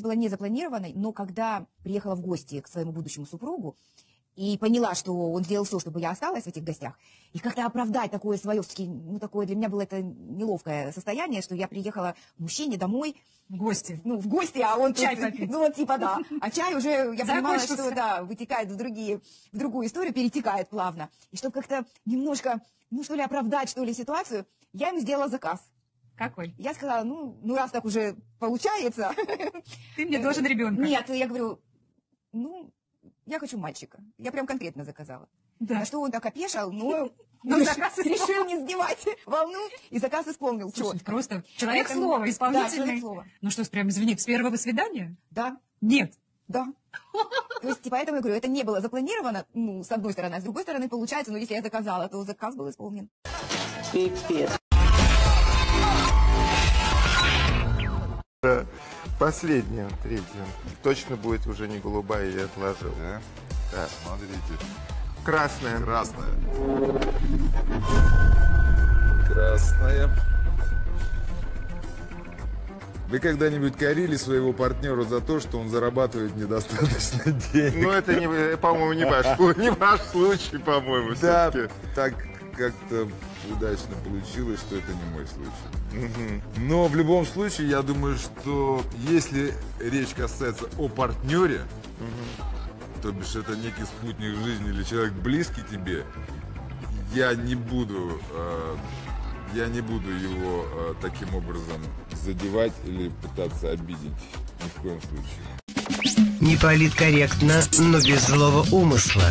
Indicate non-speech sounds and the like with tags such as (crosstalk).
была не запланированной, но когда приехала в гости к своему будущему супругу и поняла, что он сделал все, чтобы я осталась в этих гостях, и как-то оправдать такое свое, ну такое для меня было это неловкое состояние, что я приехала к мужчине домой, В гости. ну, в гости, а он Чай тут, попить. ну, вот типа да. А чай уже, я понимала, что, да, вытекает в другие, в другую историю, перетекает плавно. И чтобы как-то немножко, ну, что ли, оправдать, что ли, ситуацию, я ему сделала заказ. Какой? Я сказала, ну, ну, раз так уже получается, (laughs) Ты мне должен ребенка. нет, я говорю, ну, я хочу мальчика. Я прям конкретно заказала. Да. На что он так опешил, ну, (laughs) Ну, реш- заказ решил не сдевать волну, и заказ исполнил. Слушай, четко. просто человек Поэтому- слова, Да, исполнительный. человек слова. Ну что, прям извини, с первого свидания? Да, Нет. да. (laughs) То есть, поэтому я говорю, это не было запланировано, ну, с одной стороны, а с другой стороны, получается, ну, если я заказала, то заказ был исполнен. Пипец. Последняя, третья. Точно будет уже не голубая, я отложил. Да? Да. Смотрите. Красная. Красная. Красная. Вы когда-нибудь корили своего партнера за то, что он зарабатывает недостаточно денег? Ну, это, не, по-моему, не ваш, (laughs) не ваш случай, по-моему, Да, так как-то удачно получилось, что это не мой случай. Но в любом случае, я думаю, что если речь касается о партнере, то бишь это некий спутник жизни или человек близкий тебе, я не буду, э, я не буду его э, таким образом задевать или пытаться обидеть. Ни в коем случае. Не политкорректно, но без злого умысла.